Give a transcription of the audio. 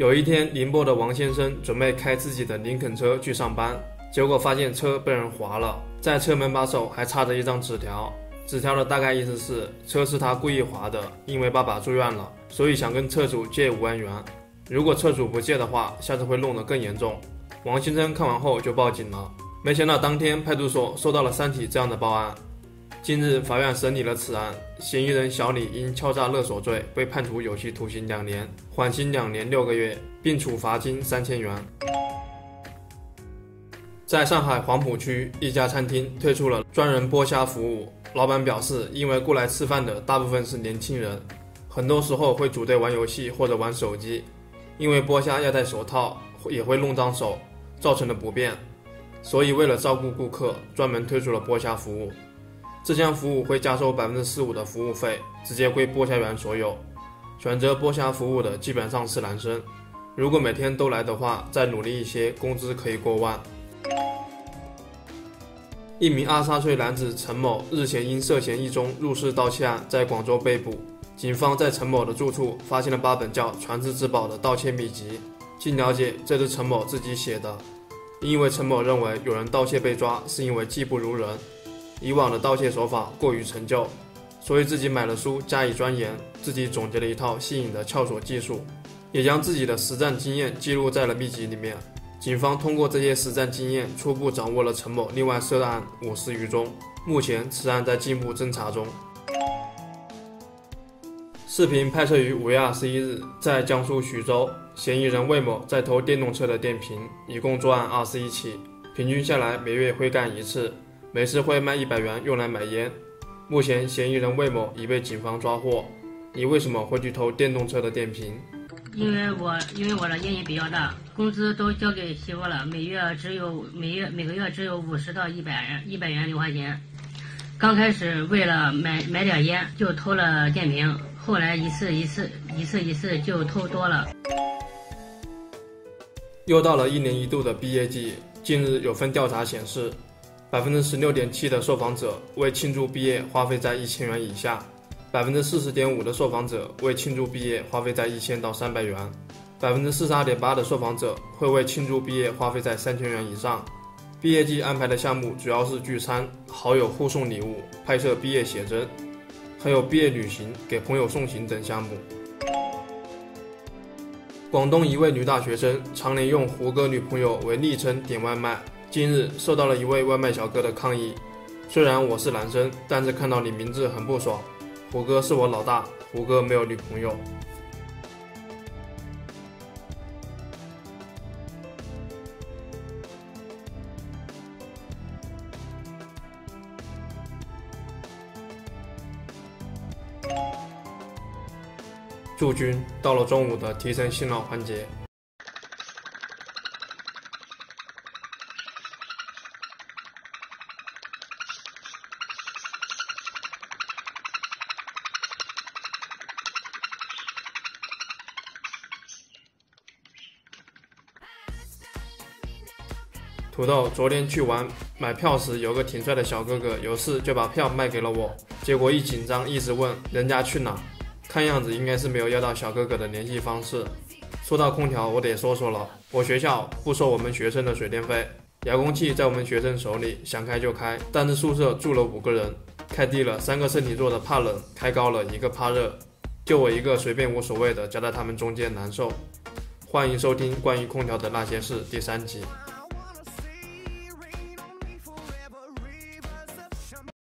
有一天，宁波的王先生准备开自己的林肯车去上班，结果发现车被人划了，在车门把手还插着一张纸条。纸条的大概意思是，车是他故意划的，因为爸爸住院了，所以想跟车主借五万元。如果车主不借的话，下次会弄得更严重。王先生看完后就报警了，没想到当天派出所收到了三起这样的报案。近日，法院审理了此案，嫌疑人小李因敲诈勒索罪被判处有期徒刑两年，缓刑两年六个月，并处罚金三千元。在上海黄浦区一家餐厅推出了专人剥虾服务，老板表示，因为过来吃饭的大部分是年轻人，很多时候会组队玩游戏或者玩手机，因为剥虾要戴手套，也会弄脏手，造成的不便，所以为了照顾顾客，专门推出了剥虾服务。这项服务会加收百分之十五的服务费，直接归剥虾员所有。选择剥虾服务的基本上是男生，如果每天都来的话，再努力一些，工资可以过万。一名二十三岁男子陈某日前因涉嫌一宗入室盗窃案在广州被捕。警方在陈某的住处发现了八本叫《传世之宝》的盗窃秘籍。经了解，这是陈某自己写的，因为陈某认为有人盗窃被抓是因为技不如人。以往的盗窃手法过于陈旧，所以自己买了书加以钻研，自己总结了一套新颖的撬锁技术，也将自己的实战经验记录在了秘籍里面。警方通过这些实战经验，初步掌握了陈某另外涉案五十余宗。目前此案在进一步侦查中。视频拍摄于五月二十一日，在江苏徐州，嫌疑人魏某在偷电动车的电瓶，一共作案二十一起，平均下来每月会干一次。每次会卖一百元用来买烟。目前嫌疑人魏某已被警方抓获。你为什么会去偷电动车的电瓶？因为我因为我的烟瘾比较大，工资都交给媳妇了，每月只有每月每个月只有五十到一百元一百元零花钱。刚开始为了买买点烟就偷了电瓶，后来一次一次一次一次就偷多了。又到了一年一度的毕业季，近日有份调查显示。百分之十六点七的受访者为庆祝毕业花费在一千元以下，百分之四十点五的受访者为庆祝毕业花费在一千到三百元，百分之四十二点八的受访者会为庆祝毕业花费在三千元以上。毕业季安排的项目主要是聚餐、好友互送礼物、拍摄毕业写真，还有毕业旅行、给朋友送行等项目。广东一位女大学生常年用“胡歌女朋友”为昵称点外卖。近日受到了一位外卖小哥的抗议，虽然我是男生，但是看到你名字很不爽。胡哥是我老大，胡哥没有女朋友。驻军到了中午的提神醒脑环节。土豆昨天去玩买票时，有个挺帅的小哥哥，有事就把票卖给了我。结果一紧张，一直问人家去哪，看样子应该是没有要到小哥哥的联系方式。说到空调，我得说说了，我学校不收我们学生的水电费，遥控器在我们学生手里，想开就开。但是宿舍住了五个人，开低了三个身体弱的怕冷，开高了一个怕热，就我一个随便无所谓的夹在他们中间难受。欢迎收听关于空调的那些事第三集。